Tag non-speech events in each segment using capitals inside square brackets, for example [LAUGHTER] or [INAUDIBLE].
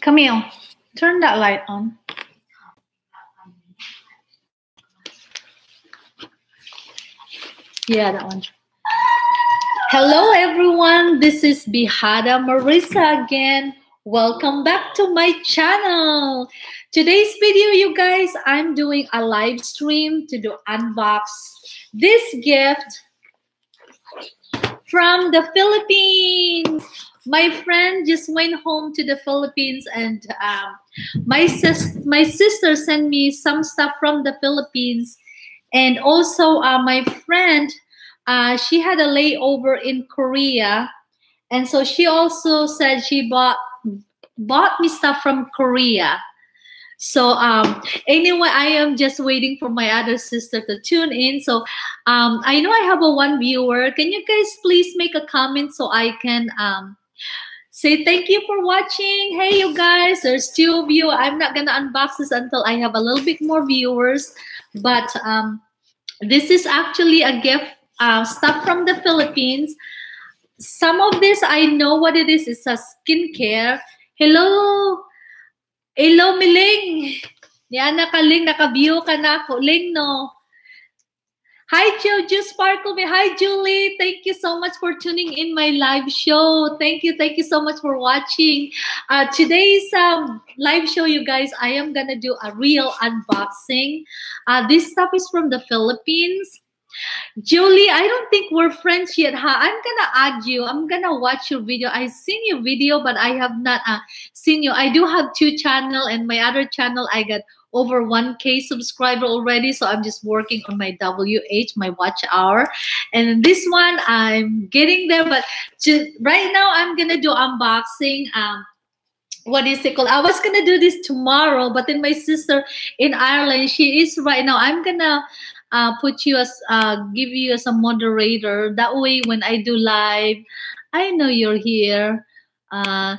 Camille, turn that light on. Yeah, that one. Hello, everyone. This is Bihada Marissa again. Welcome back to my channel. Today's video, you guys, I'm doing a live stream to do unbox this gift from the Philippines. My friend just went home to the Philippines, and um, my sis my sister sent me some stuff from the Philippines, and also uh, my friend uh, she had a layover in Korea, and so she also said she bought bought me stuff from Korea. So um, anyway, I am just waiting for my other sister to tune in. So um, I know I have a one viewer. Can you guys please make a comment so I can um, say thank you for watching. Hey, you guys, there's two of you. I'm not gonna unbox this until I have a little bit more viewers. But um, this is actually a gift uh, stuff from the Philippines. Some of this I know what it is. It's a skincare. Hello, hello, Miling. Yan, nakaling, naka-view ka na ako. Ling, no? Hi, Jojo Sparkle. Hi, Julie. Thank you so much for tuning in my live show. Thank you. Thank you so much for watching. Uh, today's um, live show, you guys, I am going to do a real unboxing. Uh, this stuff is from the Philippines. Julie, I don't think we're friends yet, huh? I'm gonna add you. I'm gonna watch your video. I've seen your video, but I have not uh, seen you. I do have two channel, and my other channel I got over 1k subscriber already so i'm just working on my wh my watch hour and this one i'm getting there but to, right now i'm gonna do unboxing um what is it called i was gonna do this tomorrow but then my sister in ireland she is right now i'm gonna uh, put you as uh, give you as a moderator that way when i do live i know you're here uh,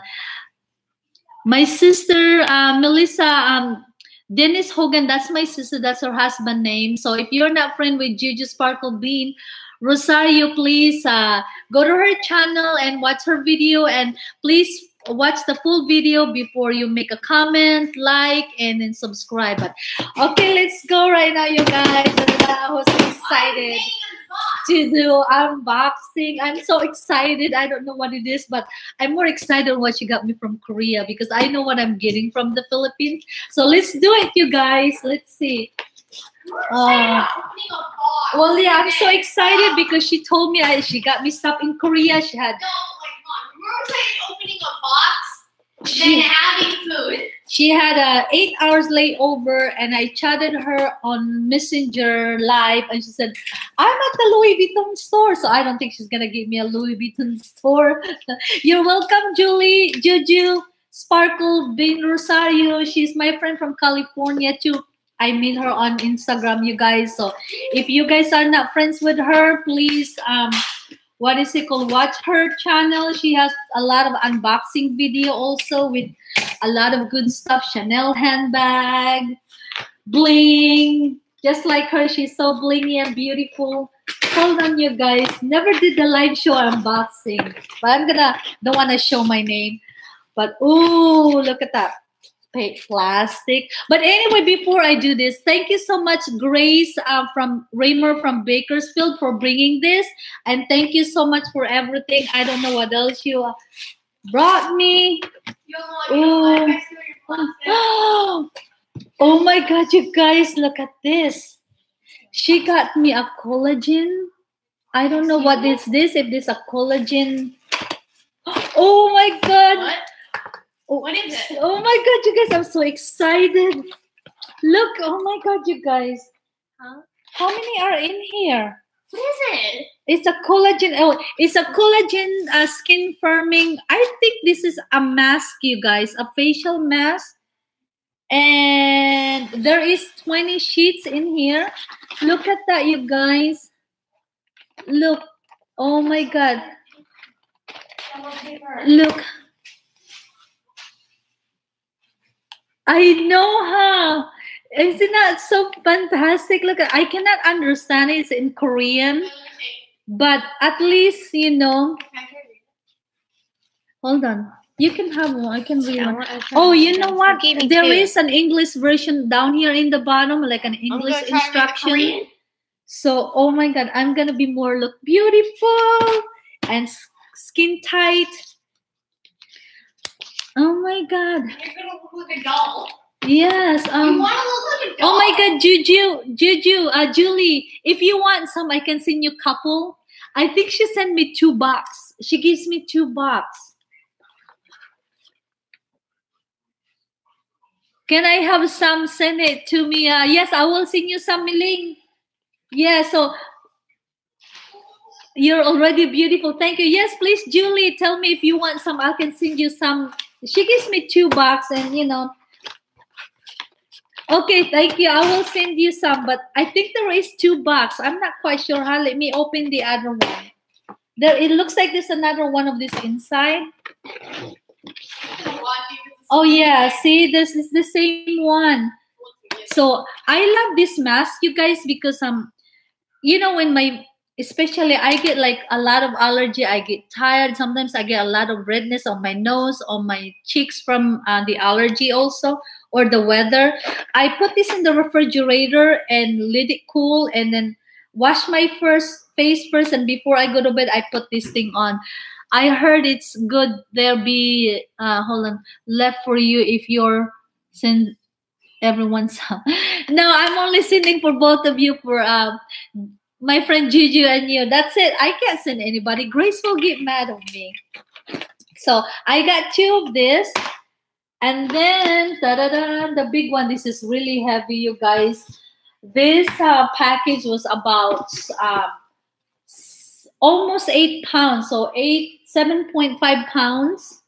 my sister uh, melissa um, Dennis Hogan, that's my sister, that's her husband name. So if you're not friend with Juju Sparkle Bean, Rosario, please uh, go to her channel and watch her video and please watch the full video before you make a comment, like, and then subscribe. But okay, let's go right now, you guys. I was excited to do unboxing. I'm so excited. I don't know what it is, but I'm more excited what you got me from Korea because I know what I'm getting from the Philippines. So let's do it, you guys. Let's see. Uh, well, yeah, I'm so excited because she told me I, she got me stuff in Korea. She had. Like, opening a box, then having food. she had a eight hours layover and i chatted her on messenger live and she said i'm at the louis vuitton store. So i don't think she's gonna give me a louis vuitton [LAUGHS] store. You're welcome julie juju sparkle bean rosario. She's my friend from california too. I meet her on instagram you guys. So if you guys are not friends with her please um what is it called? Watch her channel. She has a lot of unboxing video also with a lot of good stuff. Chanel handbag bling. Just like her she's so blingy and beautiful. Hold on you guys. Never did the live show unboxing but i'm gonna don't want to show my name. But oh look at that plastic but anyway before i do this thank you so much grace uh, from raymer from bakersfield for bringing this and thank you so much for everything i don't know what else you uh, brought me You know, you know, Ooh. like, I see where your plastic. [GASPS] oh my god, you guys, look at this. She got me a collagen. I don't know what is this, if this a collagen. [GASPS] Oh my god. What? Oh, What is it? Oh my god, you guys, I'm so excited. Look, oh my god, you guys. Huh? How many are in here? What is it? It's a collagen. Oh, it's a collagen uh, skin firming. I think this is a mask, you guys, a facial mask. And there is 20 sheets in here. Look at that, you guys. Look. Oh my God. Look. I know how. Isn't that so fantastic? Look, I cannot understand it. It's in Korean, Let me see. but at least, you know, Can I carry it? hold on. You can have one. I can read Yeah, one. Oh, you know what? There two. is an English version down here in the bottom, like an English try to make the instruction. So, oh my God, I'm gonna be more look beautiful and skin tight. Oh my God. You're gonna look like a doll. Yes. you Um. wanna look like a doll? Oh my God, Juju, Juju, uh, Julie. If you want some, I can send you a couple. I think she sent me two bucks. She gives me two bucks. Can I have some? Send it to me. Uh, yes, I will send you some link. Yeah. So you're already beautiful. Thank you. Yes, please, Julie. Tell me if you want some. I can send you some. She gives me two bucks, and you know. Okay, thank you. I will send you some, but I think there is two bucks. I'm not quite sure how. Let me open the other one. There, it looks like there's another one of this inside. Oh yeah, see, this is the same one. So I love this mask, you guys, because um, you know, when my especially I get like a lot of allergy. I get tired. Sometimes I get a lot of redness on my nose, on my cheeks from uh, the allergy also, or the weather. I put this in the refrigerator and let it cool, and then wash my first face first, and before I go to bed, I put this thing on. I heard it's good. There'll be uh, hold on left for you if you're send everyone's. [LAUGHS] no, I'm only sending for both of you for um my friend Juju and you. That's it. I can't send anybody. Grace will get mad at me. So I got two of this. And then da-da-da, the big one. This is really heavy, you guys. This uh, package was about um, almost eight pounds. So eight, seven point five pounds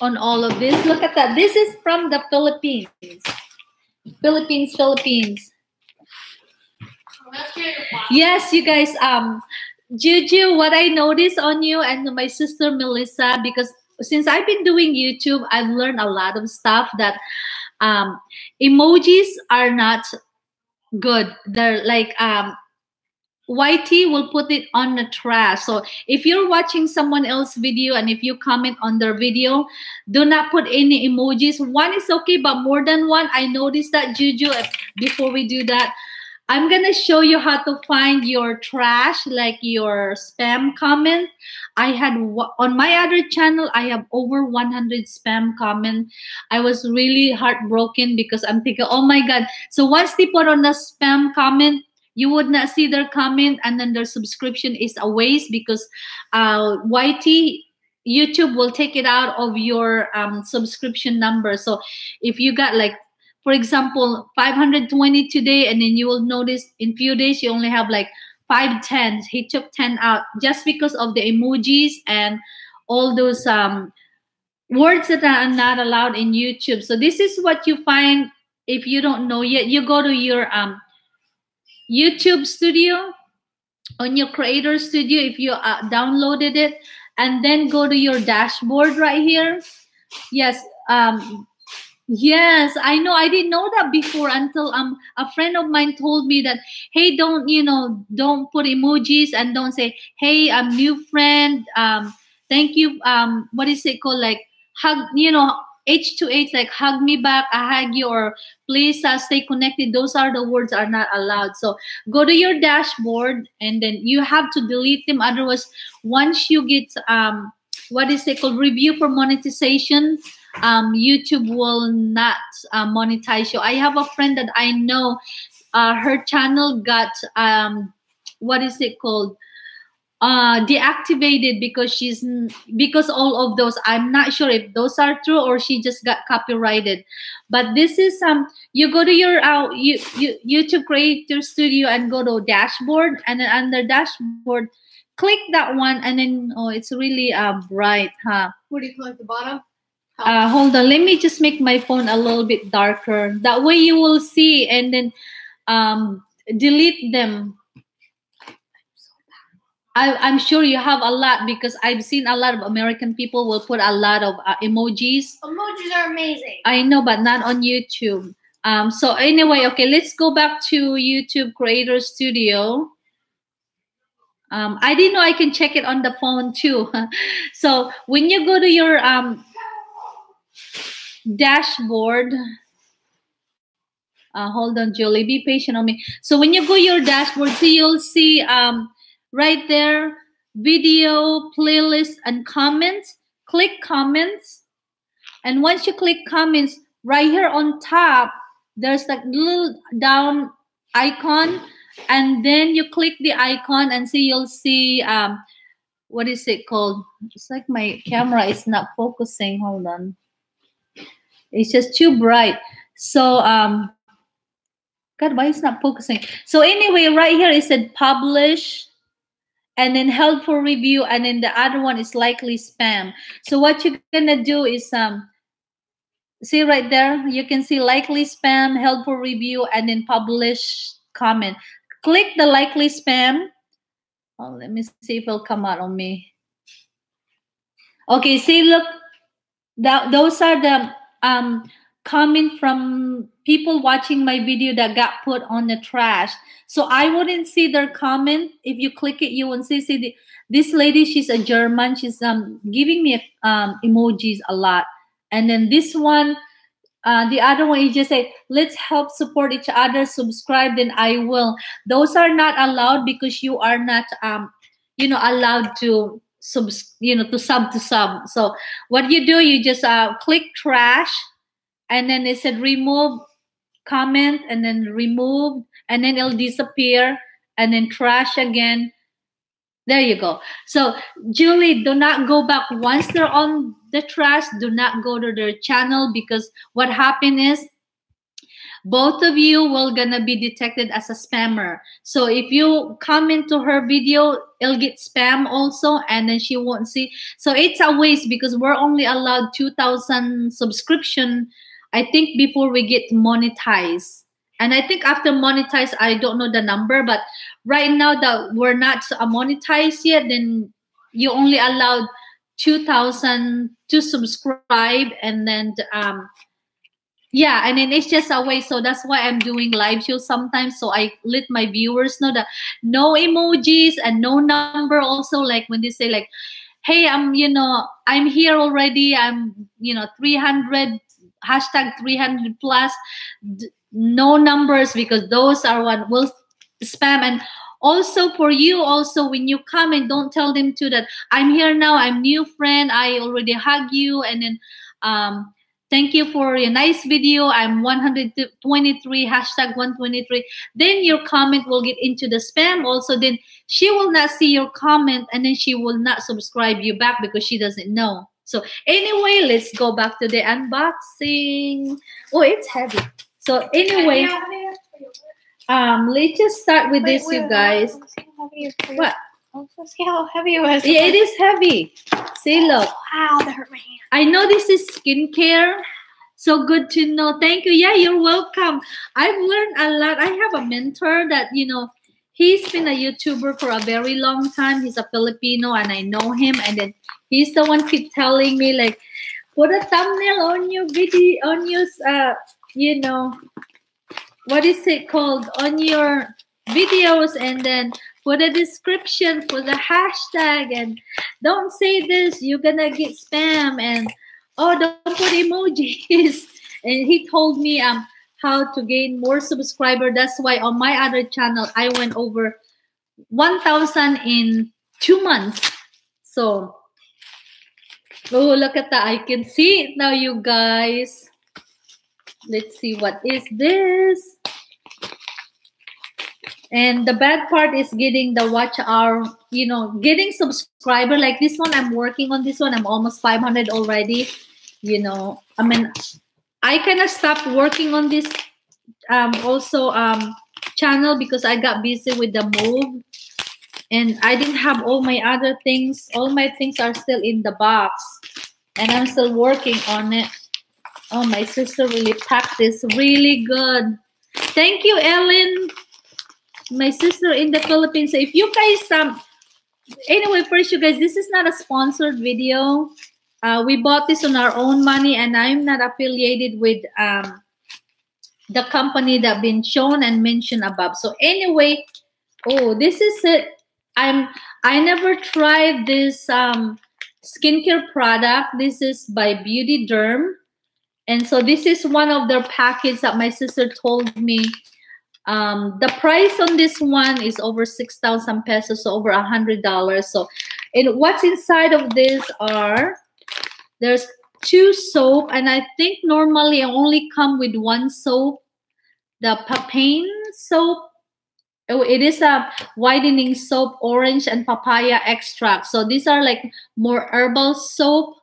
on all of this. Look at that. This is from the Philippines. Philippines, Philippines. Yes, you guys. Um, Juju, what I noticed on you and my sister Melissa, because since I've been doing YouTube, I've learned a lot of stuff that um, emojis are not good. They're like um, YT will put it on the trash. So if you're watching someone else video and if you comment on their video, do not put any emojis. One is okay, but more than one, I noticed that Juju. Before we do that, I'm gonna show you how to find your trash, like your spam comment. I had on my other channel, I have over 100 spam comment. I was really heartbroken because I'm thinking, oh my god. So once they put on the spam comment, you would not see their comment, and then their subscription is a waste because uh, YT YouTube will take it out of your um, subscription number. So if you got like for example 520 today and then you will notice in few days you only have like 510 he took 10 out just because of the emojis and all those um words that are not allowed in youtube. So this is what you find if you don't know yet. You go to your um youtube studio on your creator studio if you uh, downloaded it and then go to your dashboard right here. Yes um Yes, I know. I didn't know that before until um a friend of mine told me that hey, don't you know, don't put emojis and don't say hey, I'm new friend. Um, thank you. Um, what is it called? Like hug, you know, H to H, like hug me back, I hug you, or please uh, stay connected. Those are the words are not allowed. So go to your dashboard and then you have to delete them. Otherwise, once you get um what is it called review for monetization um, YouTube will not uh, monetize you. I have a friend that I know, uh, her channel got um, what is it called? Uh, deactivated because she's because all of those. I'm not sure if those are true or she just got copyrighted. But this is um, you go to your uh, you, you, YouTube Creator Studio and go to dashboard and then under dashboard, click that one and then oh, it's really uh, bright, huh? What do you call it, the bottom? Uh, hold on. Let me just make my phone a little bit darker. That way you will see and then um, delete them. I, i'm sure you have a lot because i've seen a lot of american people will put a lot of uh, emojis. Emojis are amazing. i know but not on youtube. Um, so anyway okay let's go back to youtube creator studio. Um, i didn't know i can check it on the phone too. [LAUGHS] So when you go to your um, dashboard. Uh, hold on, Julie. Be patient on me. So when you go your dashboard, see you'll see um, right there video, playlist, and comments. Click comments. And once you click comments, right here on top, there's that little down icon. And then you click the icon and see you'll see um, what is it called? It's like my camera is not focusing. Hold on. It's just too bright. So um God, why is not focusing? So anyway, right here it said publish and then helpful review, and then the other one is likely spam. So what you're gonna do is um see right there, you can see likely spam, helpful review, and then publish comment. Click the likely spam. Oh, let me see if it'll come out on me. Okay, see, look, that those are the um coming from people watching my video that got put on the trash. So I wouldn't see their comment. If you click it, you won't see, see the, this lady, she's a German. She's um giving me um emojis a lot. And then this one, uh, the other one, you just say, let's help support each other, subscribe, then I will. Those are not allowed because you are not, um, you know, allowed to sub, you know, to sub to sub. So what you do, you just uh, click trash, and then it said remove comment, and then remove, and then it'll disappear, and then trash again. There you go. So Julie, do not go back once they're on the trash. Do not go to their channel because what happened is both of you will gonna be detected as a spammer. So if you come into her video, it'll get spam also, and then she won't see. So it's a waste because we're only allowed two thousand subscription. I think before we get monetized. And I think after monetized I don't know the number, but right now that we're not monetized yet, then you only allowed 2,000 to subscribe and then um, yeah and then it's just a way so that's why i'm doing live shows sometimes so i let my viewers know that no emojis and no number also like when they say like hey i'm you know i'm here already i'm you know 300 hashtag 300 plus no numbers because those are what will spam. And also for you also when you come and don't tell them to that i'm here now i'm new friend i already hug you and then um thank you for a nice video. I'm 123 hashtag 123 then your comment will get into the spam also. Then she will not see your comment and then she will not subscribe you back because she doesn't know. So anyway let's go back to the unboxing. Oh it's heavy. So anyway, um, let's just start with Wait, this, wait, you guys. wait, What? Let's see how heavy it was. Yeah, it is heavy. See, look. Wow, that hurt my hand. I know this is skincare. So good to know. Thank you. Yeah, you're welcome. I've learned a lot. I have a mentor that, you know, he's been a YouTuber for a very long time. He's a Filipino and I know him. And then he's the one keep telling me like, put a thumbnail on your video, on your, uh, you know, what is it called on your videos and then put a description for the hashtag and don't say this, you're gonna get spam and oh don't put emojis. [LAUGHS] and he told me um how to gain more subscriber. That's why on my other channel I went over 1000 in two months. So oh look at that. I can see it now you guys let's see what is this and the bad part is getting the watch hour you know getting subscriber like this one i'm working on this one i'm almost 500 already you know i mean i kind of stopped working on this um also um channel because i got busy with the move and i didn't have all my other things all my things are still in the box and i'm still working on it Oh, my sister really packed this really good. Thank you, Ellen. My sister in the Philippines. So If you guys um anyway, first you guys, this is not a sponsored video. Uh, we bought this on our own money, and I'm not affiliated with um the company that been shown and mentioned above. So anyway, oh, this is it. I'm I never tried this um skincare product. This is by Beautederm And so this is one of their packets that my sister told me. Um, the price on this one is over 6,000 pesos, so over a $100. So and what's inside of this are, there's two soap, and I think normally I only come with one soap, the Papain soap. Oh, it is a whitening soap, orange and papaya extract. So these are like more herbal soap.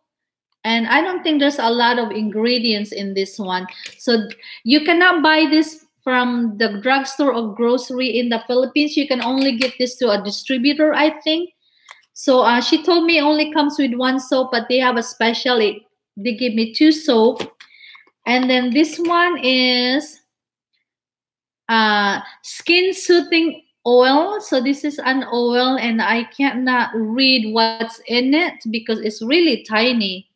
And I don't think there's a lot of ingredients in this one. So you cannot buy this from the drugstore of grocery in the Philippines. You can only get this to a distributor, I think. So uh, she told me only comes with one soap, but they have a special. It, they give me two soap. And then this one is uh, skin soothing oil. So this is an oil and I cannot read what's in it because it's really tiny.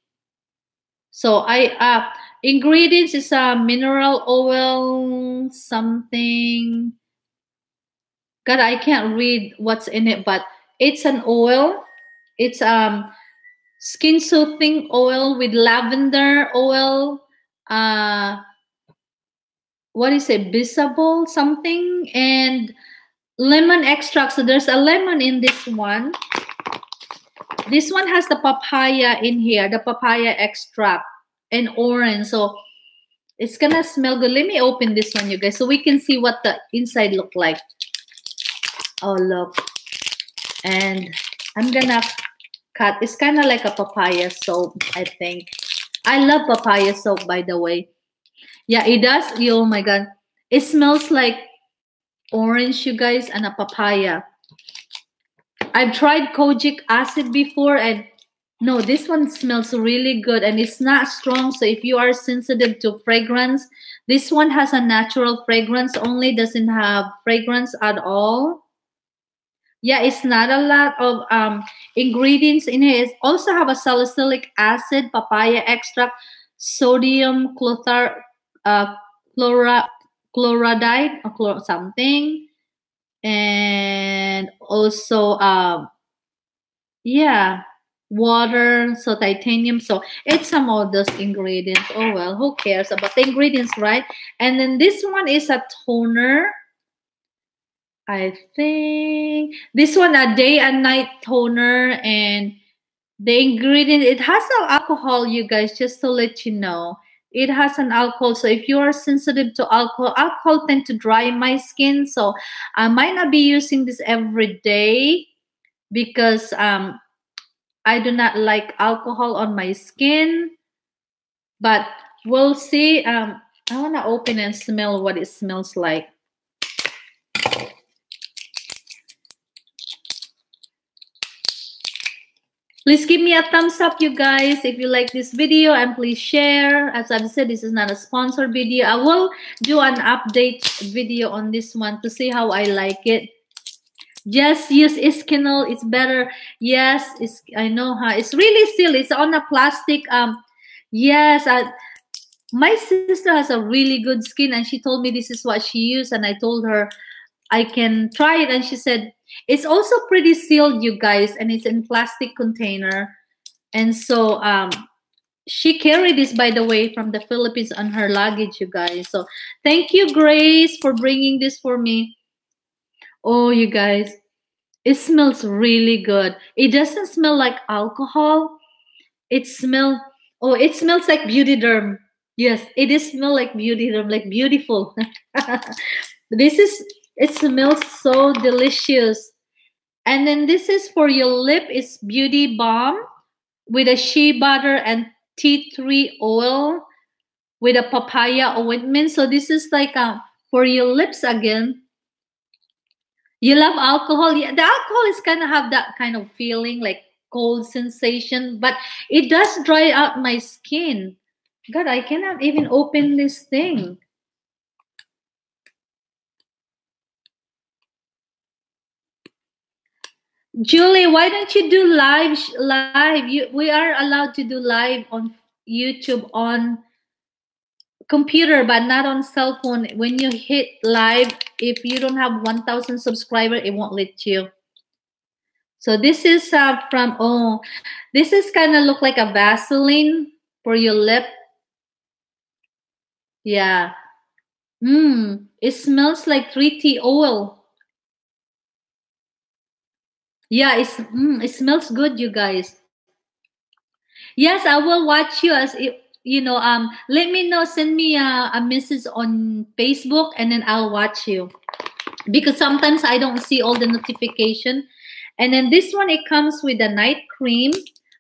So I uh ingredients is a mineral oil something. God, I can't read what's in it, but it's an oil. It's um skin soothing oil with lavender oil, uh what is it, visible something, and lemon extract. So there's a lemon in this one. This one has the papaya in here, the papaya extract and orange. So it's gonna smell good. Let me open this one, you guys, so we can see what the inside look like. Oh, look. And I'm gonna cut. It's kind of like a papaya soap, I think. I love papaya soap, by the way. Yeah, it does. Oh my God. It smells like orange, you guys, and a papaya. I've tried kojic acid before and no, this one smells really good and it's not strong. So if you are sensitive to fragrance, this one has a natural fragrance only, doesn't have fragrance at all. Yeah, it's not a lot of um, ingredients in it. It also have a salicylic acid, papaya extract, sodium clothar, uh, chlora, chloridide or chlor something, and also uh, yeah, water, so titanium. So it's some of those ingredients. Oh well, who cares about the ingredients, right? And then this one is a toner I think this one a day and night toner and the ingredient it has no alcohol you guys just to let you know it has an alcohol so if you are sensitive to alcohol alcohol tend to dry my skin so i might not be using this every day because um i do not like alcohol on my skin but we'll see um i want to open and smell what it smells like Please give me a thumbs up, you guys, if you like this video, and please share. As I've said, this is not a sponsored video. I will do an update video on this one to see how I like it. Just use Iskindle. It's better. Yes, it's, I know how. It's really still. It's on a plastic. Um, Yes, I, my sister has a really good skin, and she told me this is what she used, and I told her I can try it, and she said it's also pretty sealed, you guys, and it's in plastic container. And so um, she carried this, by the way, from the Philippines on her luggage, you guys. So thank you, Grace, for bringing this for me. Oh, you guys, it smells really good. It doesn't smell like alcohol. It smell oh, it smells like Beautederm. Yes, it is smell like Beautederm, like beautiful. [LAUGHS] this is it smells so delicious. And then this is for your lip. It's Beauty Balm with a shea butter and tea tree oil with a papaya ointment. So this is like a, um, for your lips again. You love alcohol. Yeah, the alcohol is kind of have that kind of feeling like cold sensation, but it does dry out my skin. God, I cannot even open this thing. Julie, why don't you do live? Live, you, we are allowed to do live on YouTube on computer, but not on cell phone. When you hit live, if you don't have 1,000 subscribers, it won't let you. So this is uh, from, oh, this is kind of look like a Vaseline for your lip. Yeah. Mmm. It smells like tea tree oil. Yeah, it's mm, it smells good, you guys. Yes, I will watch you as it, you know. Um, let me know. Send me a, a message on Facebook, and then I'll watch you because sometimes I don't see all the notification. And then this one, it comes with a night cream.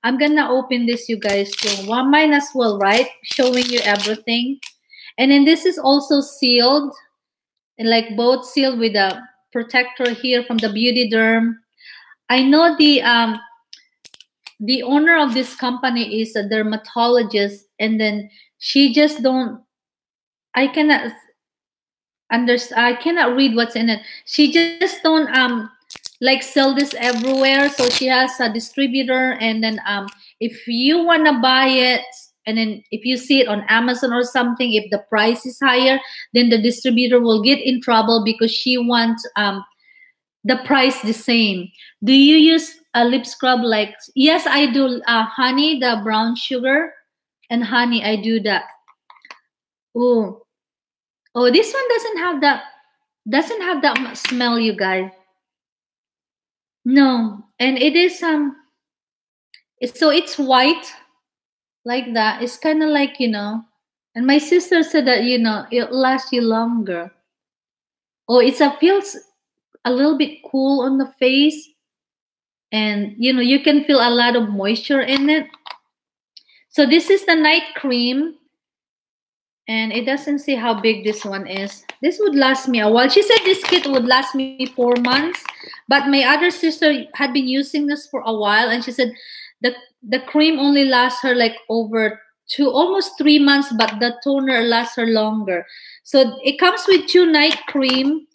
I'm gonna open this, you guys. So one mine as well, right? Showing you everything. And then this is also sealed, and like both sealed with a protector here from the Beautederm. I know the um the owner of this company is a dermatologist, and then she just don't. I cannot understand. I cannot read what's in it. She just don't um like sell this everywhere. So she has a distributor, and then um if you wanna buy it, and then if you see it on Amazon or something, if the price is higher, then the distributor will get in trouble because she wants um the price the same. Do you use a lip scrub like yes i do uh, honey the brown sugar and honey i do that oh oh this one doesn't have that doesn't have that smell you guys. No and it is um it's, so it's white like that. It's kind of like you know and my sister said that you know it lasts you longer. Oh it's a feels a little bit cool on the face and you know you can feel a lot of moisture in it. So this is the night cream. And it doesn't say how big this one is. This would last me a while. She said this kit would last me four months but my other sister had been using this for a while and she said the the cream only lasts her like over two almost three months but the toner lasts her longer. So it comes with two night cream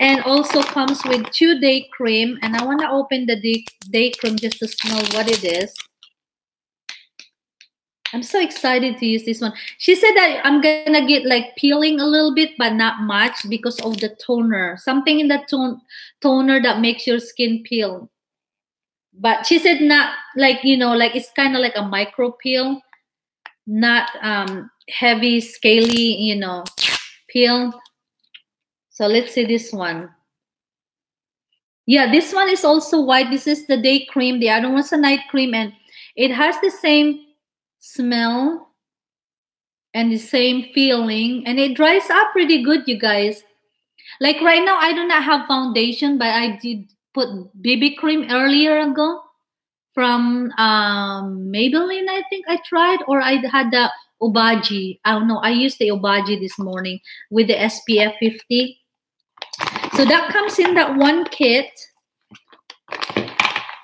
and also comes with two day cream. And i want to open the day, day cream just to smell what it is. I'm so excited to use this one. She said that i'm gonna get like peeling a little bit but not much because of the toner. Something in the tone toner that makes your skin peel. But she said not like you know like it's kind of like a micro peel. Not um heavy scaly you know peel so let's see this one. Yeah, this one is also white. This is the day cream. The other one's a night cream. And it has the same smell and the same feeling. And it dries up pretty good, you guys. Like right now, I do not have foundation, but I did put BB cream earlier ago from um, Maybelline, I think I tried. Or I had the Obagi. I don't know. I used the Obagi this morning with the SPF 50. So that comes in that one kit.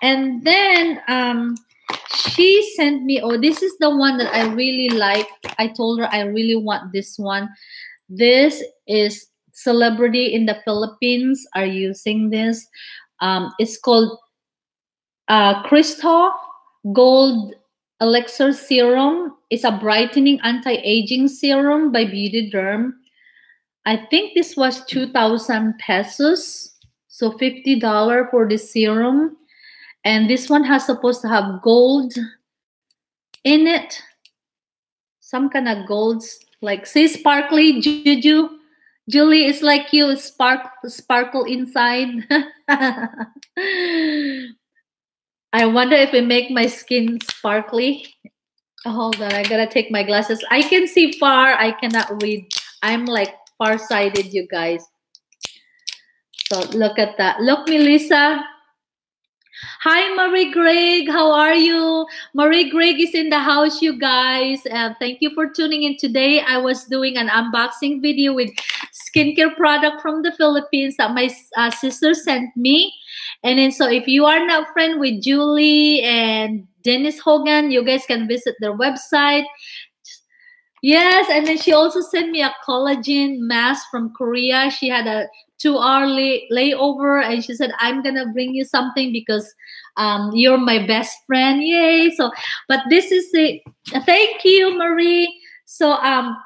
And then um, she sent me, oh, this is the one that I really like. I told her I really want this one. This is celebrity in the Philippines are using this. Um, it's called uh, Crystal Gold Elixir Serum. It's a brightening anti-aging serum by Beautederm. I think this was 2,000 pesos. So $50 for the serum. And this one has supposed to have gold in it. Some kind of golds. Like, say sparkly, Juju. Julie, it's like you spark sparkle inside. [LAUGHS] I wonder if it make my skin sparkly. Hold on, I gotta take my glasses. I can see far, I cannot read. I'm like far-sighted, you guys. So look at that. Look, Melissa. Hi, Marie Greg. How are you? Marie Greg is in the house, you guys. And thank you for tuning in today. I was doing an unboxing video with skincare product from the Philippines that my uh, sister sent me. And then, so if you are not friend with Julie and Dennis Hogan, you guys can visit their website. Yes, and then she also sent me a collagen mask from Korea. She had a two hour lay- layover and she said, I'm gonna bring you something because um, you're my best friend. Yay! So, but this is it. thank you, Marie. So, um,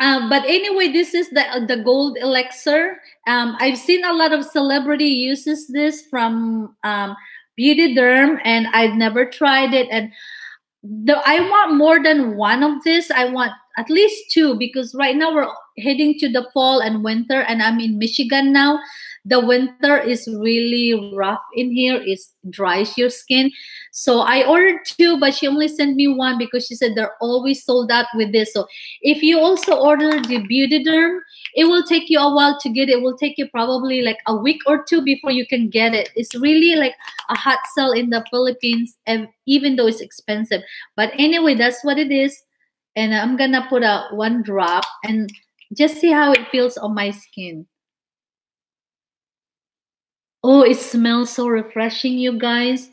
uh, but anyway, this is the the gold elixir. Um, I've seen a lot of celebrity uses this from um, Beautederm, and I've never tried it. And the I want more than one of this. I want at least two because right now we're heading to the fall and winter and i'm in michigan now. The winter is really rough in here. It dries your skin so i ordered two but she only sent me one because she said they're always sold out with this. So if you also order the Beautederm it will take you a while to get it. it will take you probably like a week or two before you can get it. It's really like a hot sell in the philippines and even though it's expensive. But anyway that's what it is. And i'm gonna put a one drop and just see how it feels on my skin. Oh, it smells so refreshing, you guys.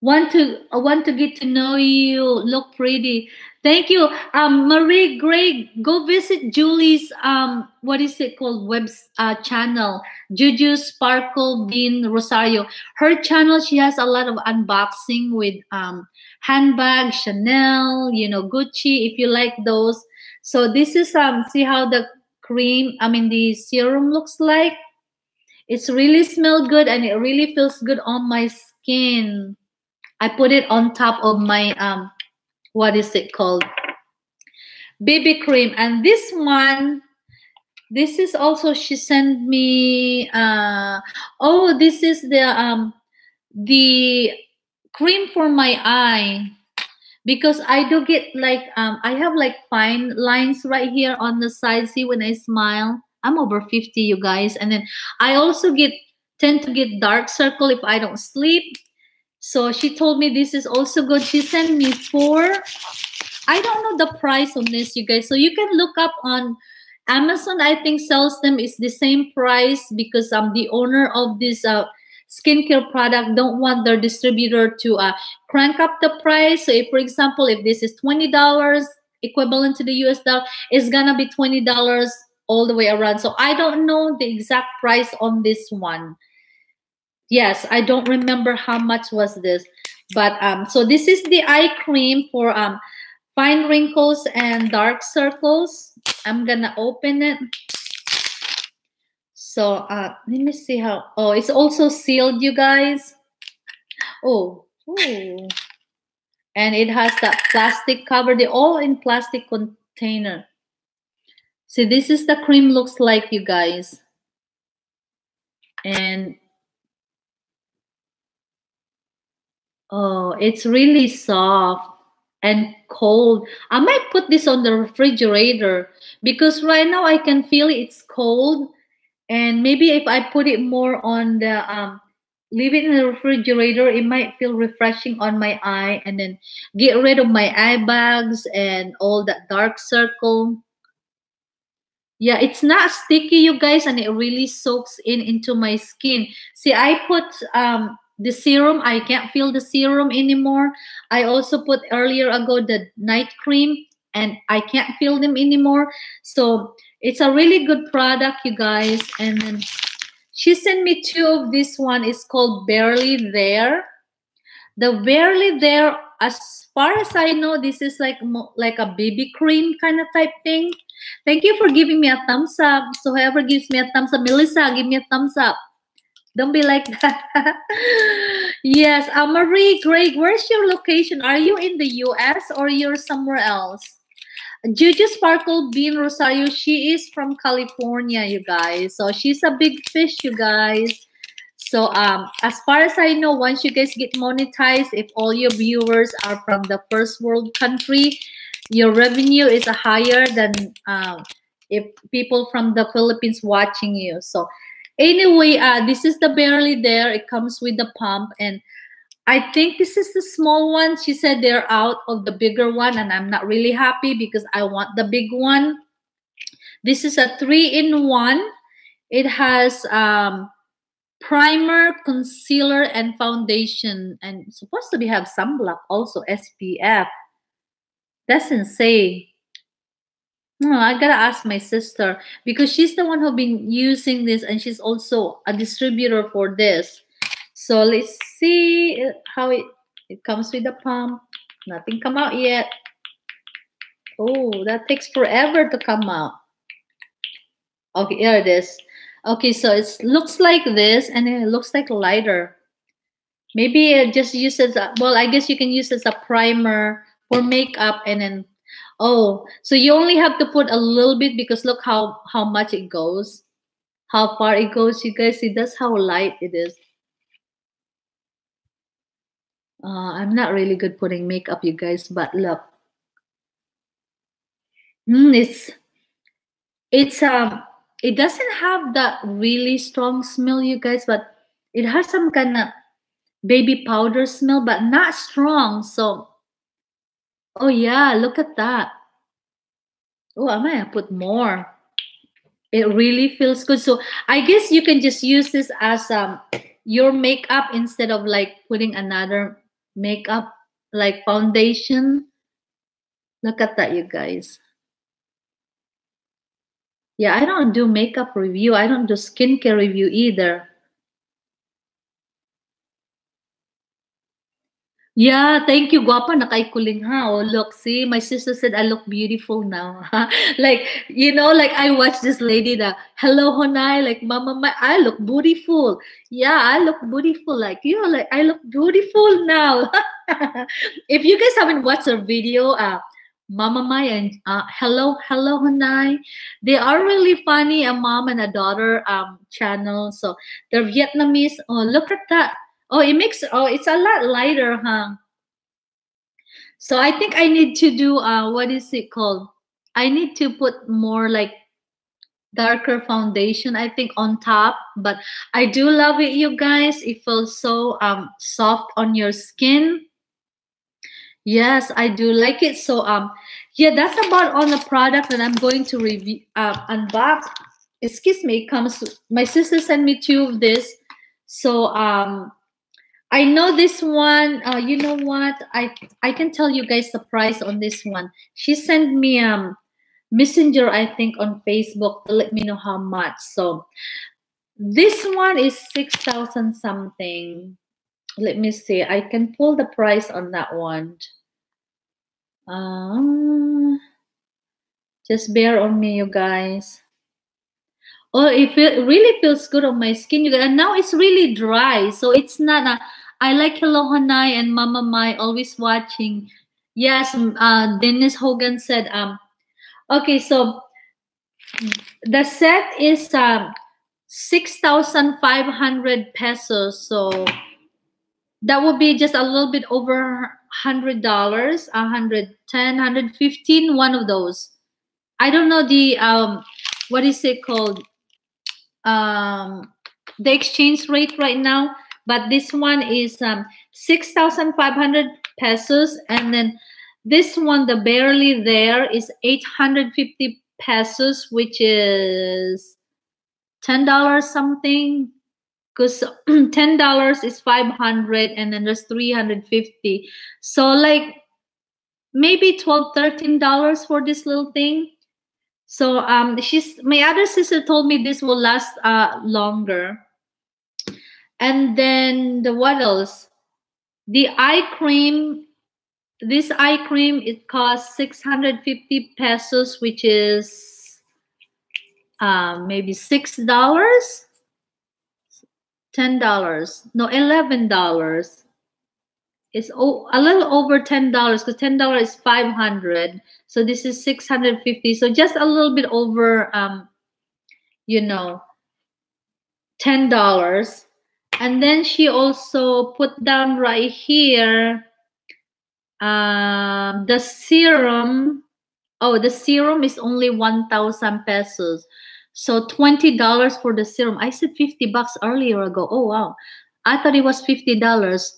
Want to I want to get to know you. Look pretty. Thank you. Um Marie Gray, go visit Julie's um what is it called web uh, channel. Juju Sparkle Bean Rosario. Her channel, she has a lot of unboxing with um handbag, Chanel, you know, Gucci, if you like those. So this is um see how the cream, I mean the serum looks like. It's really smell good and it really feels good on my skin. I put it on top of my um what is it called? BB cream. And this one, this is also she sent me uh oh this is the um the cream for my eye because I do get like um I have like fine lines right here on the side. See when I smile, I'm over 50, you guys. And then I also get tend to get dark circle if I don't sleep. So she told me this is also good. She sent me four. I don't know the price on this, you guys. So you can look up on Amazon. I think sells them is the same price because I'm the owner of this uh, skincare product. Don't want their distributor to uh, crank up the price. So if, for example, if this is twenty dollars equivalent to the US dollar, it's gonna be twenty dollars all the way around. So I don't know the exact price on this one. Yes, I don't remember how much was this. But um, so this is the eye cream for um, fine wrinkles and dark circles. I'm gonna open it. So uh, let me see how. Oh, it's also sealed, you guys. Oh, ooh. and it has that plastic cover. They're all in plastic container. See, this is the cream looks like, you guys. And oh, it's really soft and cold. I might put this on the refrigerator because right now I can feel it's cold. And maybe if I put it more on the um, leave it in the refrigerator, it might feel refreshing on my eye and then get rid of my eye bags and all that dark circle. Yeah, it's not sticky, you guys, and it really soaks in into my skin. See, I put um the serum. I can't feel the serum anymore. I also put earlier ago the night cream, and I can't feel them anymore. So it's a really good product, you guys. And then she sent me two of this one. It's called Barely There. The Barely There, as far as I know, this is like like a BB cream kind of type thing. Thank you for giving me a thumbs up. So whoever gives me a thumbs up, Melissa, give me a thumbs up. Don't be like that. [LAUGHS] yes, Marie, Greg, where's your location? Are you in the US or you're somewhere else? Juju Sparkle Bean Rosario, she is from California, you guys. So she's a big fish, you guys. So um, as far as I know, once you guys get monetized, if all your viewers are from the first world country, your revenue is higher than um, if people from the Philippines watching you. So anyway, uh, this is the barely there. It comes with the pump and I think this is the small one. She said they're out of the bigger one and I'm not really happy because I want the big one. This is a three-in-one. It has um, primer, concealer, and foundation. And supposed to be have sunblock also, SPF. That's insane. No, I gotta ask my sister because she's the one who been using this and she's also a distributor for this. So let's see how it, it comes with the pump. Nothing come out yet. Oh, that takes forever to come out. Okay, here it is. Okay, so it looks like this and it looks like lighter. Maybe it just use it as a, well, I guess you can use as a primer for makeup and then Oh, so you only have to put a little bit because look how how much it goes, how far it goes. You guys see that's how light it is. Uh, I'm not really good putting makeup, you guys, but look, mm, it's it's um it doesn't have that really strong smell, you guys, but it has some kind of baby powder smell, but not strong. So, oh yeah, look at that. Oh, I might put more. It really feels good. So I guess you can just use this as um your makeup instead of like putting another makeup like foundation. Look at that, you guys. Yeah, I don't do makeup review. I don't do skincare review either. Yeah, thank you. Guapa, nakaikuling ha. Oh, look, see, my sister said I look beautiful now. [LAUGHS] like, you know, like I watched this lady that, hello, Honai, like, mama, my, I look beautiful. Yeah, I look beautiful. Like, you know, like, I look beautiful now. [LAUGHS] if you guys haven't watched her video, uh, Mama Mai and uh, Hello Hello Hanai. They are really funny, a mom and a daughter um, channel. So they're Vietnamese. Oh, look at that. Oh, it makes oh, it's a lot lighter, huh? So I think I need to do uh, what is it called? I need to put more like darker foundation i think on top but i do love it you guys it feels so um soft on your skin Yes, I do like it. So um yeah, that's about on the product that I'm going to review uh, unbox. Excuse me, comes my sister sent me two of this. So um I know this one, uh, you know what? I I can tell you guys the price on this one. She sent me um messenger, I think, on Facebook to let me know how much. So this one is six thousand something. Let me see. I can pull the price on that one. Um, just bear on me, you guys. Oh, it feel, really feels good on my skin. You. And now it's really dry, so it's not. A, I like Hello Hanai and Mama Mai always watching. Yes, uh, Dennis Hogan said. Um, okay, so the set is um six thousand five hundred pesos. So that would be just a little bit over hundred dollars, a hundred ten, hundred fifteen, one of those. I don't know the um what is it called? Um the exchange rate right now, but this one is um six thousand five hundred pesos, and then this one, the barely there, is eight hundred fifty pesos, which is ten dollars something because [CLEARS THROAT] ten dollars is five hundred and then there's three hundred fifty. So like maybe 12 13 dollars for this little thing. So um she's my other sister told me this will last uh longer. And then the what else? The eye cream this eye cream it costs 650 pesos which is um, maybe six dollars ten dollars no eleven dollars it's a little over ten dollars because ten dollars is five hundred so this is 650 so just a little bit over um you know ten dollars and then she also put down right here um the serum oh the serum is only 1000 pesos so $20 for the serum. I said 50 bucks earlier ago. Oh wow. I thought it was $50.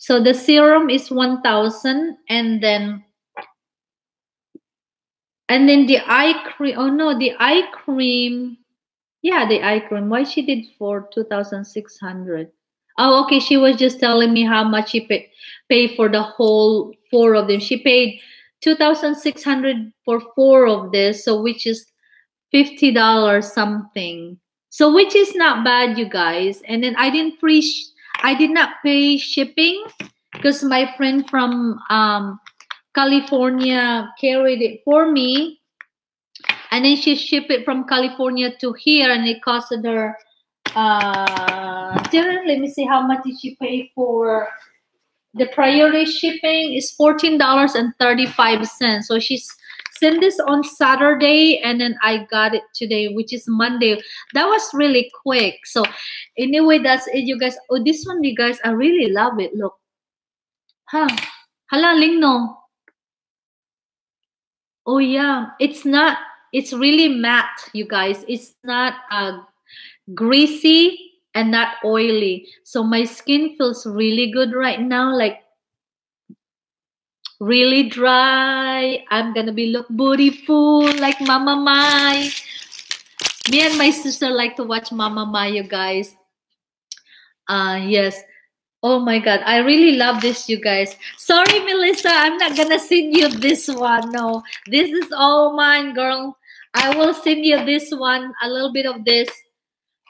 So the serum is 1000 and then and then the eye cream oh no, the eye cream yeah, the eye cream. Why she did for 2600? Oh, okay. She was just telling me how much she pay, paid for the whole four of them. She paid 2600 for four of this, so which is fifty dollars something. So which is not bad, you guys. And then I didn't pre I did not pay shipping because my friend from um, California carried it for me. And then she shipped it from California to here and it costed her uh let me see how much did she pay for the priority shipping. Is $14.35 so she's sent this on saturday and then i got it today which is monday. That was really quick. So anyway that's it you guys. Oh this one you guys i really love it. Look. Huh. Hala lingno. Oh yeah. It's not it's really matte you guys. It's not uh greasy and not oily. So my skin feels really good right now, like really dry. I'm gonna be look beautiful like Mama Mai. Me and my sister like to watch Mama Mai, you guys. Uh yes. Oh my god, I really love this, you guys. Sorry, Melissa, I'm not gonna send you this one. No, this is all mine, girl. I will send you this one, a little bit of this.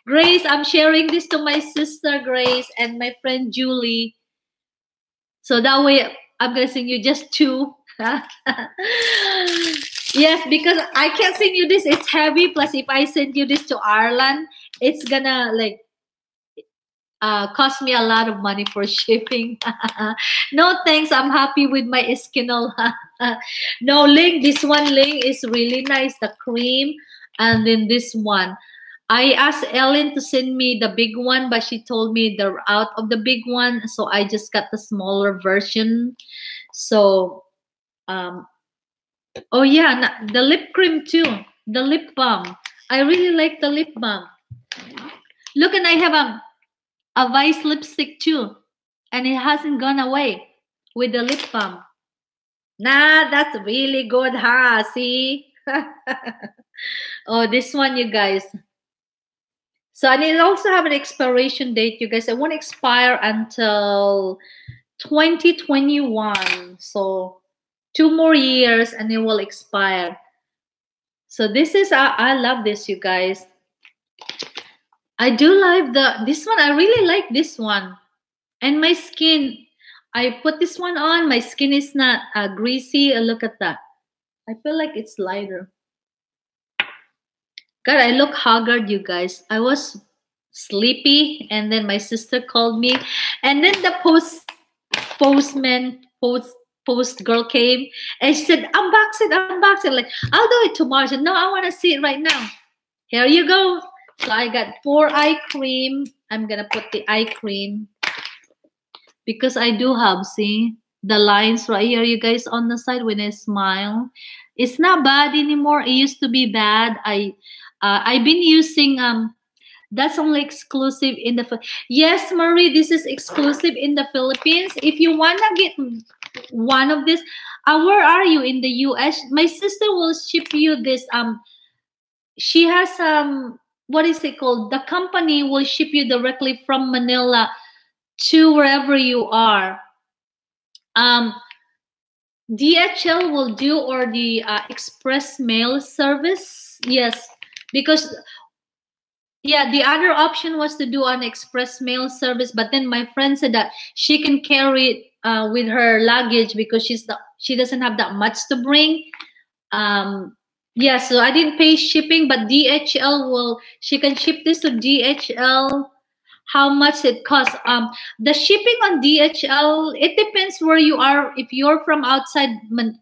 Grace, I'm sharing this to my sister Grace and my friend Julie. So that way I'm gonna send you just two. yes, because I can't send you this. It's heavy. Plus, if I send you this to Ireland, it's gonna like uh, cost me a lot of money for [LAUGHS] shipping. no thanks. I'm happy with my Eskinol. [LAUGHS] no, Ling, this one Ling is really nice. The cream and then this one. I asked Ellen to send me the big one, but she told me they're out of the big one. So I just got the smaller version. So, um, oh yeah, the lip cream too. The lip balm. I really like the lip balm. Look, and I have a, a Vice lipstick too. And it hasn't gone away with the lip balm. Nah, that's really good, huh? See? [LAUGHS] oh, this one, you guys. So and it also have an expiration date, you guys. It won't expire until 2021. So two more years and it will expire. So this is I, I love this, you guys. I do like the this one. I really like this one. And my skin, I put this one on. My skin is not uh, greasy. Look at that. I feel like it's lighter. God, I look haggard, you guys. I was sleepy, and then my sister called me, and then the post postman post post girl came and she said, "Unbox it, unbox it." Like I'll do it tomorrow. Said, "No, I want to see it right now." Here you go. So I got four eye cream. I'm gonna put the eye cream because I do have see the lines right here, you guys, on the side when I smile. It's not bad anymore. It used to be bad. I uh, I've been using um that's only exclusive in the yes marie this is exclusive in the philippines. If you want to get one of this uh, where are you in the us my sister will ship you this um she has um what is it called? The company will ship you directly from manila to wherever you are. Um dhl will do or the uh, express mail service? Yes because yeah the other option was to do an express mail service but then my friend said that she can carry it uh, with her luggage because she's the, she doesn't have that much to bring. Um yeah so i didn't pay shipping but dhl will she can ship this to dhl how much it costs? Um the shipping on dhl it depends where you are. If you're from outside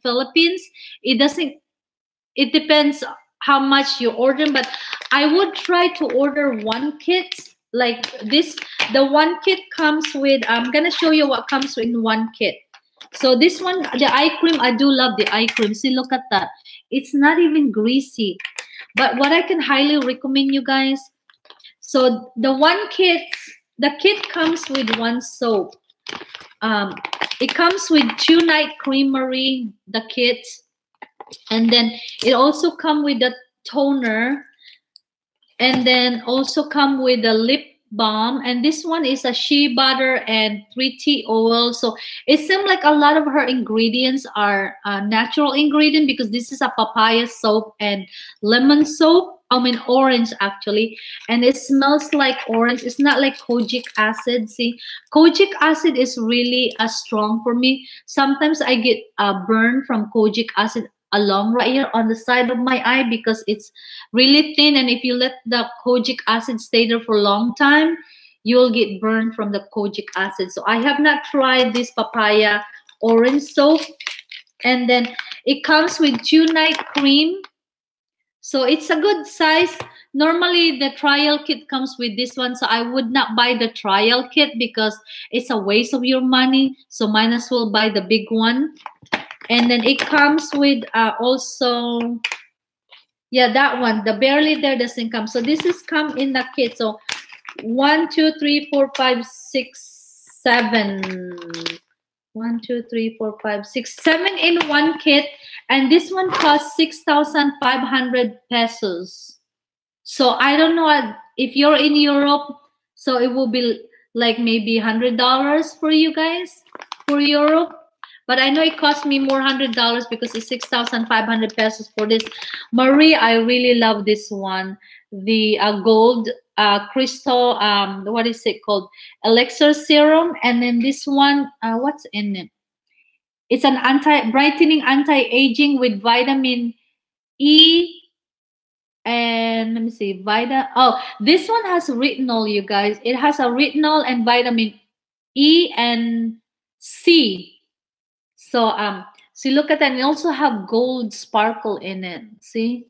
philippines it doesn't it depends how much you order but i would try to order one kit like this the one kit comes with i'm gonna show you what comes in one kit. So this one the eye cream i do love the eye cream see look at that. It's not even greasy but what i can highly recommend you guys so the one kit the kit comes with one soap. Um it comes with two night creamery the kit and then it also come with the toner. And then also come with the lip balm. And this one is a shea butter and tea tree oil. So it seems like a lot of her ingredients are uh, natural ingredient because this is a papaya soap and lemon soap. I mean orange actually. And it smells like orange. It's not like kojic acid. See kojic acid is really uh, strong for me. Sometimes I get uh, burn from kojic acid along right here on the side of my eye because it's really thin and if you let the kojic acid stay there for a long time you'll get burned from the kojic acid. So I have not tried this papaya orange soap. And then it comes with two night cream. So it's a good size. Normally the trial kit comes with this one. So I would not buy the trial kit because it's a waste of your money. So might as well buy the big one. And then it comes with uh, also, yeah, that one. The barely there doesn't come. So this is come in the kit. So one, two, three, four, five, six, seven. One, two, three, four, five, six, seven in one kit. And this one costs 6,500 pesos. So I don't know if you're in Europe, so it will be like maybe $100 for you guys for Europe. But I know it cost me more hundred dollars because it's six thousand five hundred pesos for this. Marie, I really love this one. The uh, gold uh, crystal, um, what is it called? Elixir serum. And then this one, uh, what's in it? It's an anti brightening, anti-aging with vitamin E and let me see, Vita. Oh, this one has retinol, you guys. It has a retinol and vitamin E and C. So um, see, look at that. And also have gold sparkle in it. See.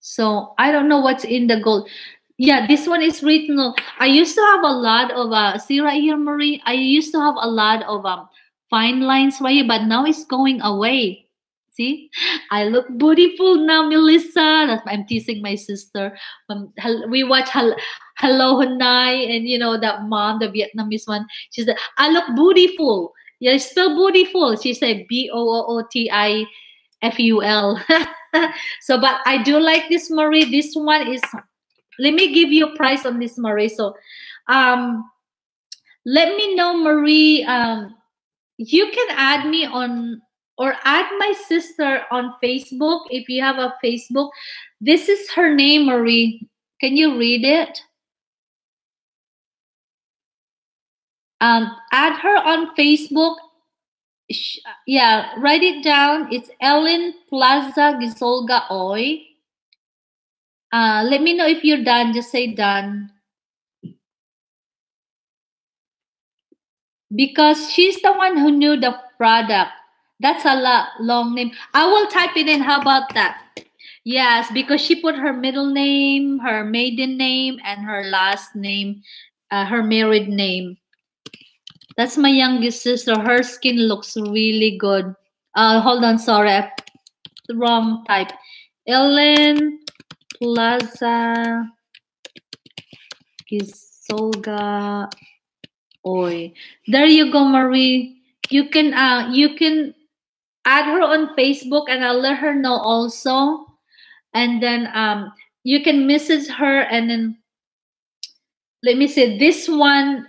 So I don't know what's in the gold. Yeah, this one is retinol. I used to have a lot of uh see right here, Marie. I used to have a lot of um fine lines right here, but now it's going away. See, I look beautiful now, Melissa. I'm teasing my sister. Um, we watch Hel- Hello Hanai, and you know that mom, the Vietnamese one. She said, "I look beautiful." Yeah, spell beautiful. She said B O O O T I F U L. [LAUGHS] so, but I do like this Marie. This one is, let me give you a price on this Marie. So, um, let me know, Marie. Um, you can add me on or add my sister on Facebook if you have a Facebook. This is her name, Marie. Can you read it? Um, add her on Facebook yeah, write it down. It's Ellen Plaza Gisolga Oy. Uh, let me know if you're done. Just say done. Because she's the one who knew the product. That's a lot, long name. I will type it in. How about that? Yes, because she put her middle name, her maiden name, and her last name, uh, her married name. That's my youngest sister. Her skin looks really good. Uh, hold on, sorry. Wrong type. Ellen Plaza Gisolga Oy. There you go, Marie. You can uh you can add her on Facebook and I'll let her know also. And then um you can message her and then let me see this one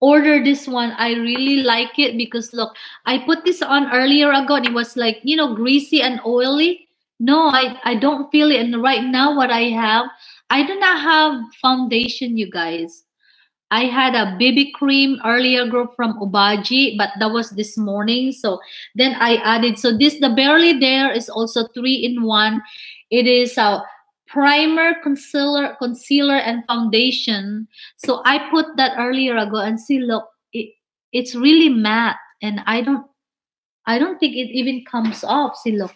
order this one. I really like it because look i put this on earlier ago and it was like you know greasy and oily. No i i don't feel it. And right now what i have i do not have foundation you guys. I had a BB cream earlier group from Obagi but that was this morning. So then i added so this the barely there is also three in one. It is a primer, concealer, concealer, and foundation. So I put that earlier ago and see, look, it, it's really matte, and I don't, I don't think it even comes off. See, look,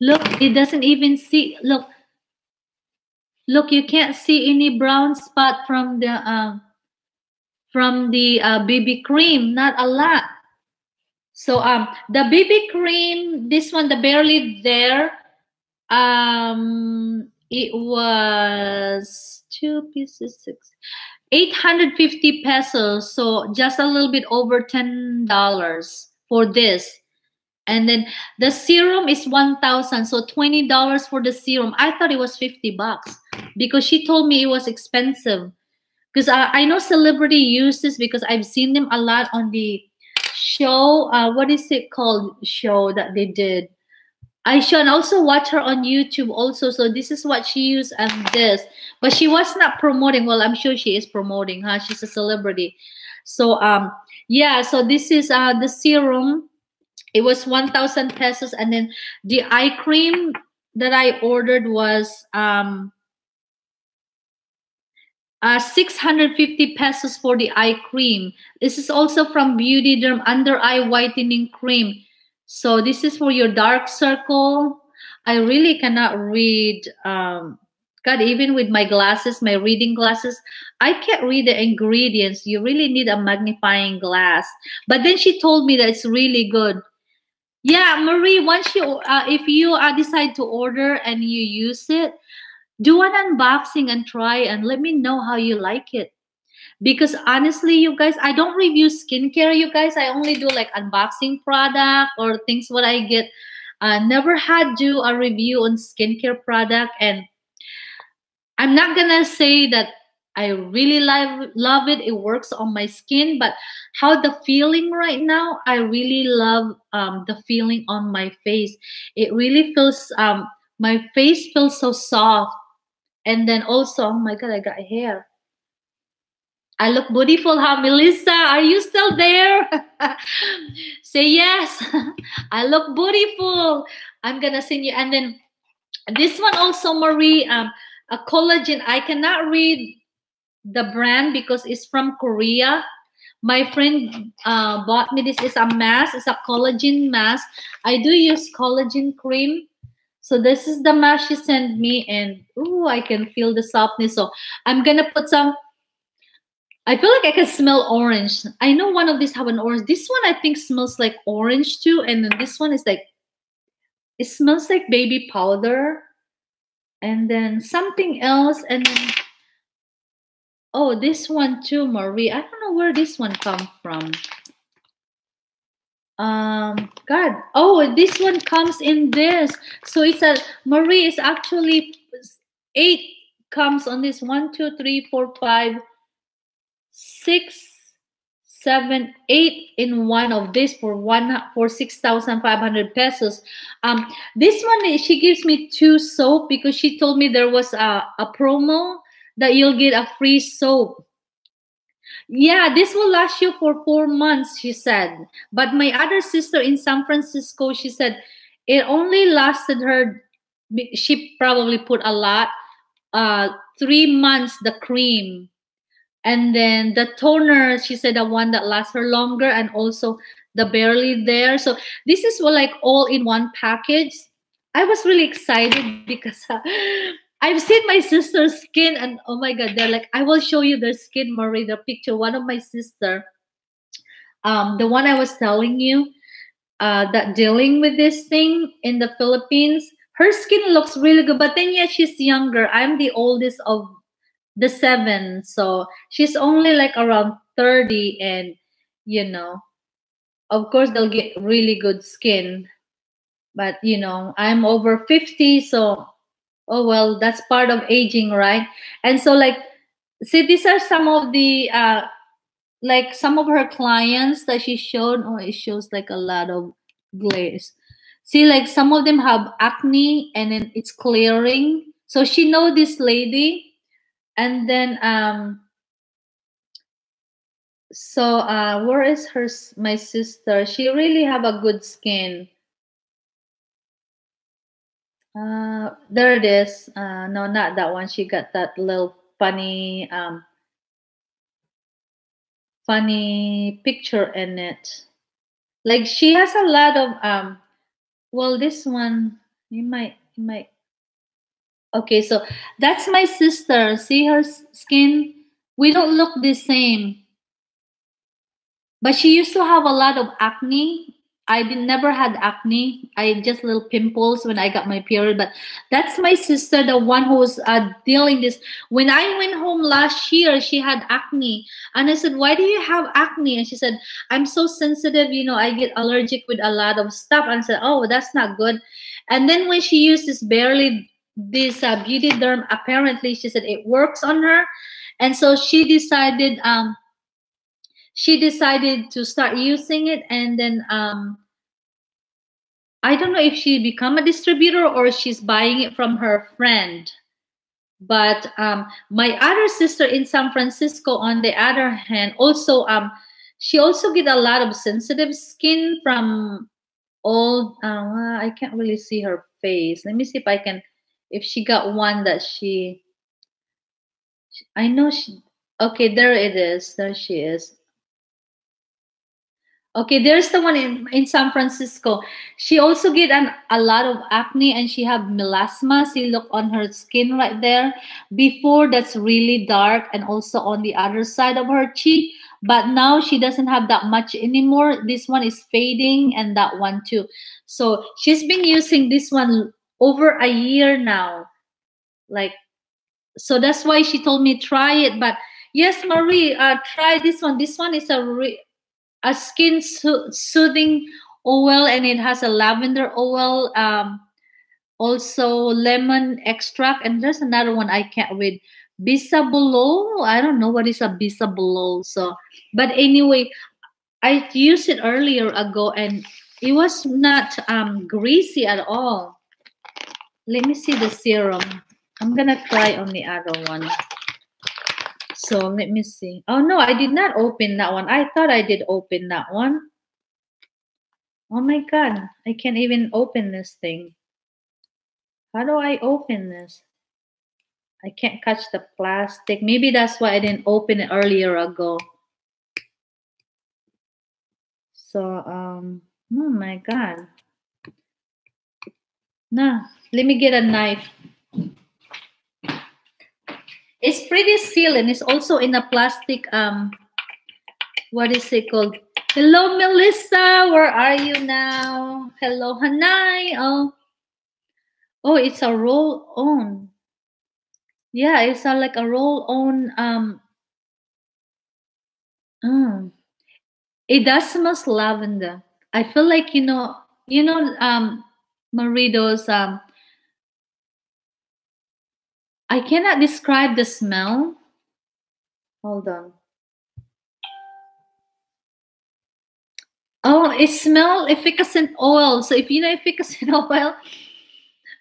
look, it doesn't even see. Look, look, you can't see any brown spot from the uh, from the uh, BB cream. Not a lot. So um, the BB cream, this one, the barely there um, it was two pieces, six, 850 pesos. So just a little bit over $10 for this. And then the serum is 1000 so $20 for the serum. I thought it was 50 bucks because she told me it was expensive. Because I, I know celebrity use this because I've seen them a lot on the show. Uh, what is it called? Show that they did I should also watch her on YouTube also. So this is what she used and this. But she was not promoting. Well, I'm sure she is promoting, huh? She's a celebrity. So um yeah, so this is uh the serum. It was 1000 pesos and then the eye cream that I ordered was um uh, 650 pesos for the eye cream. This is also from Beautederm Under Eye Whitening Cream. So this is for your dark circle. I really cannot read. Um, God, even with my glasses, my reading glasses, I can't read the ingredients. You really need a magnifying glass. But then she told me that it's really good. Yeah, Marie, once you, uh, if you uh, decide to order and you use it, do an unboxing and try and let me know how you like it because honestly you guys i don't review skincare you guys. I only do like unboxing product or things what i get. Uh, never had do a review on skincare product and i'm not gonna say that i really love love it. It works on my skin but how the feeling right now i really love um, the feeling on my face. It really feels um, my face feels so soft. And then also, oh my God, I got hair. I look beautiful, huh, Melissa? Are you still there? [LAUGHS] Say yes. [LAUGHS] I look beautiful. I'm gonna send you. And then this one also, Marie, um, a collagen. I cannot read the brand because it's from Korea. My friend uh, bought me this. It's a mask. It's a collagen mask. I do use collagen cream so this is the mask she sent me and oh, I can feel the softness. So I'm gonna put some, I feel like I can smell orange. I know one of these have an orange. This one I think smells like orange too. And then this one is like, it smells like baby powder. And then something else. And then, oh, this one too, Marie. I don't know where this one come from um god oh this one comes in this so it's a marie is actually eight comes on this one two three four five six seven eight in one of this for one for six thousand five hundred pesos um this one she gives me two soap because she told me there was a, a promo that you'll get a free soap yeah, this will last you for four months, she said. But my other sister in San Francisco, she said it only lasted her, she probably put a lot, uh, three months, the cream. And then the toner, she said the one that lasts her longer and also the barely there. So this is like all in one package. I was really excited [LAUGHS] because uh, I've seen my sister's skin, and oh my god, they're like, I will show you their skin, Marie, the picture. One of my sister, um, the one I was telling you, uh, that dealing with this thing in the Philippines, her skin looks really good, but then yeah, she's younger. I'm the oldest of the seven, so she's only like around 30, and you know, of course, they'll get really good skin. But you know, I'm over 50, so oh well that's part of aging right? And so like see these are some of the uh like some of her clients that she showed oh it shows like a lot of glaze see like some of them have acne and then it's clearing. So she know this lady and then um so uh where is her my sister she really have a good skin uh, there it is. Uh, no, not that one. She got that little funny, um, funny picture in it. Like she has a lot of um. Well, this one you might you might. Okay, so that's my sister. See her skin. We don't look the same. But she used to have a lot of acne I never had acne. I just little pimples when I got my period. But that's my sister, the one who's uh, dealing this. When I went home last year, she had acne, and I said, "Why do you have acne?" And she said, "I'm so sensitive. You know, I get allergic with a lot of stuff." And I said, "Oh, that's not good." And then when she used this barely this uh, Beautederm, apparently she said it works on her, and so she decided. Um, she decided to start using it and then um, i don't know if she become a distributor or she's buying it from her friend but um, my other sister in san francisco on the other hand also um, she also get a lot of sensitive skin from all uh, i can't really see her face let me see if i can if she got one that she I know she. Okay, there it is. There she is. Okay, there's the one in, in San Francisco. She also get an, a lot of acne and she have melasma. See, look on her skin right there. Before that's really dark and also on the other side of her cheek. But now she doesn't have that much anymore. This one is fading and that one too. So she's been using this one over a year now. Like, so that's why she told me try it. But yes, Marie, uh, try this one. This one is a re- a skin so- soothing oil and it has a lavender oil um, also lemon extract and there's another one i can't read bisabolol i don't know what is a bisabolol so but anyway i used it earlier ago and it was not um, greasy at all let me see the serum i'm gonna try on the other one so let me see. Oh no, I did not open that one. I thought I did open that one. Oh my god, I can't even open this thing. How do I open this? I can't catch the plastic. Maybe that's why I didn't open it earlier ago. So, um, oh my god. Nah, let me get a knife. It's pretty sealed and it's also in a plastic, um, what is it called? Hello, Melissa. Where are you now? Hello, Hanai. Oh, oh, it's a roll on. Yeah, it's a, like a roll on. Um, mm. It does smell lavender. I feel like you know, you know, um, Marido's um, I cannot describe the smell. Hold on. Oh, it smells Efficascent oil. So if you know Efficascent [LAUGHS] oil,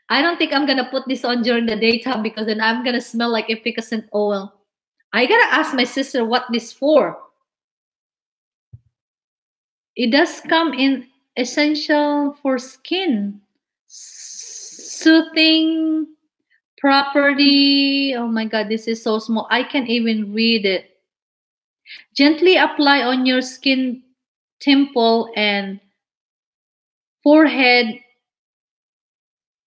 I don't think I'm gonna put this on during the daytime because then I'm gonna smell like Efficascent oil. I gotta ask my sister what this for. It does come in essential for skin, soothing property. Oh my God, this is so small. I can't even read it. Gently apply on your skin, temple, and forehead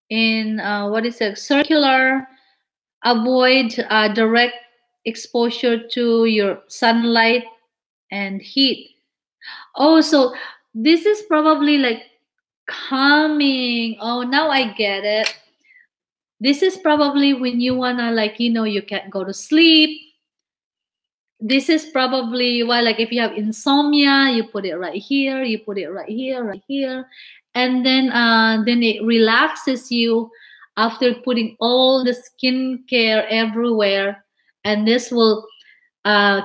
in uh, what is it? Circular. Avoid uh, direct exposure to your sunlight and heat. Oh, so this is probably like calming. Oh, now I get it. This is probably when you wanna like you know you can't go to sleep. This is probably why like if you have insomnia you put it right here you put it right here right here. And then uh then it relaxes you after putting all the skincare everywhere. And this will uh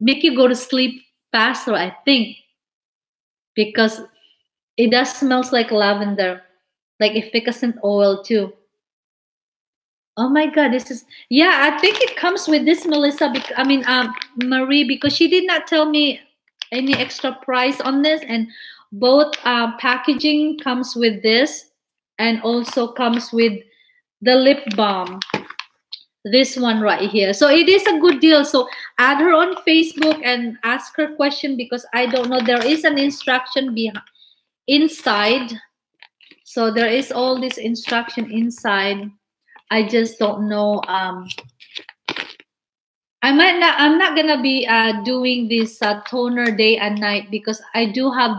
make you go to sleep faster i think because it does smells like lavender like Efficascent oil too Oh my God, this is yeah. I think it comes with this, Melissa. Bec- I mean, um, Marie, because she did not tell me any extra price on this, and both uh, packaging comes with this, and also comes with the lip balm. This one right here. So it is a good deal. So add her on Facebook and ask her question because I don't know. There is an instruction behind inside. So there is all this instruction inside I just don't know. Um, I might not. I'm not gonna be uh, doing this uh, toner day and night because I do have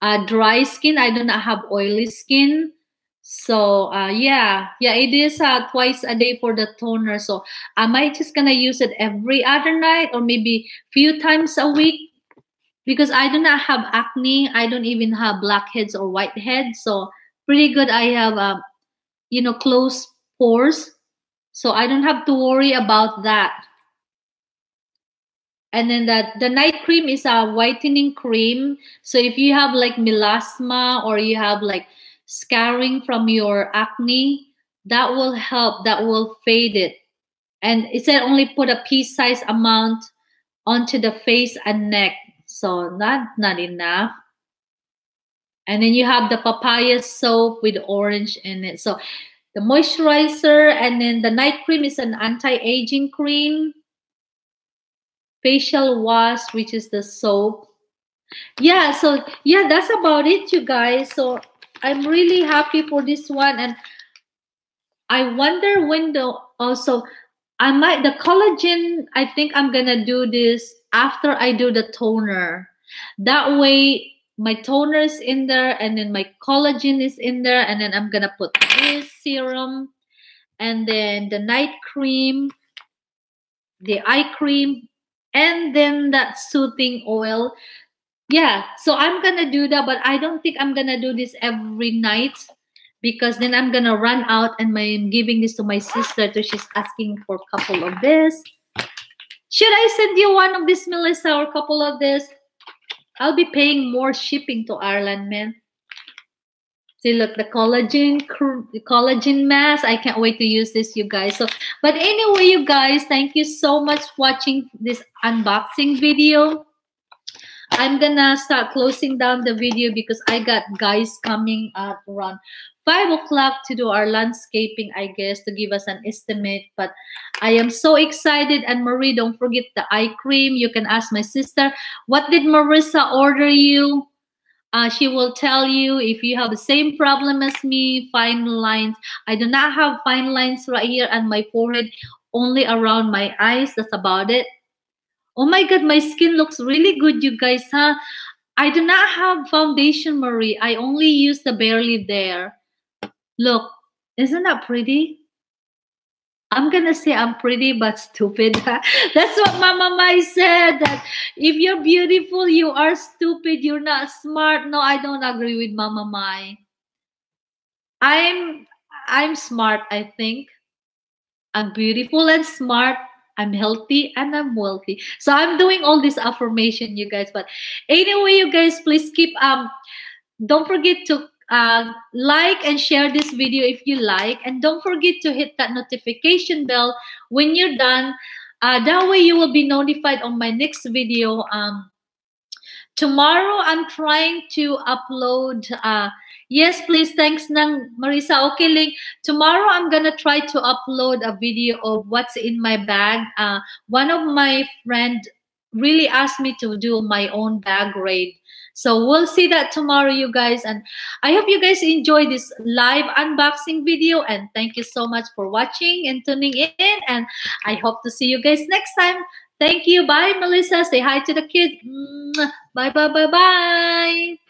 uh, dry skin. I do not have oily skin. So uh, yeah, yeah, it is uh, twice a day for the toner. So am I might just gonna use it every other night or maybe few times a week because I do not have acne. I don't even have blackheads or whiteheads. So pretty good. I have um, you know close pores. So I don't have to worry about that. And then that the night cream is a whitening cream. So if you have like melasma or you have like scarring from your acne, that will help. That will fade it. And it said only put a pea size amount onto the face and neck. So not not enough. And then you have the papaya soap with orange in it. So the moisturizer, and then the night cream is an anti-aging cream. Facial wash, which is the soap. Yeah, so yeah, that's about it, you guys. So I'm really happy for this one, and I wonder when the oh, also I might the collagen. I think I'm gonna do this after I do the toner. That way, my toner is in there, and then my collagen is in there, and then I'm gonna put this serum, and then the night cream, the eye cream, and then that soothing oil. Yeah, so I'm gonna do that, but I don't think I'm gonna do this every night because then I'm gonna run out and I'm giving this to my sister. So she's asking for a couple of this. Should I send you one of this, Melissa, or a couple of this? I'll be paying more shipping to Ireland, man. See, look, the collagen, the collagen mask. I can't wait to use this, you guys. So, but anyway, you guys, thank you so much for watching this unboxing video. I'm gonna start closing down the video because I got guys coming at around five o'clock to do our landscaping, I guess, to give us an estimate. But I am so excited. And Marie, don't forget the eye cream. You can ask my sister, what did Marissa order you? Uh, she will tell you if you have the same problem as me, fine lines. I do not have fine lines right here on my forehead, only around my eyes. That's about it. Oh my God, my skin looks really good, you guys, huh? I do not have foundation, Marie. I only use the barely there. Look, isn't that pretty? I'm gonna say I'm pretty but stupid. [LAUGHS] That's what Mama Mai said. That if you're beautiful, you are stupid. You're not smart. No, I don't agree with Mama Mai. I'm I'm smart. I think I'm beautiful and smart. I'm healthy and I'm wealthy. So I'm doing all this affirmation, you guys. But anyway, you guys, please keep um. Don't forget to uh, like and share this video if you like. And don't forget to hit that notification bell when you're done. Uh, that way you will be notified on my next video. Um, tomorrow I'm trying to upload. Uh, yes, please. Thanks, Nang Marisa. Okay, Link. Tomorrow I'm gonna try to upload a video of what's in my bag. Uh, one of my friend really asked me to do my own bag raid so we'll see that tomorrow, you guys. And I hope you guys enjoy this live unboxing video. And thank you so much for watching and tuning in. And I hope to see you guys next time. Thank you. Bye, Melissa. Say hi to the kids. Bye, bye, bye, bye.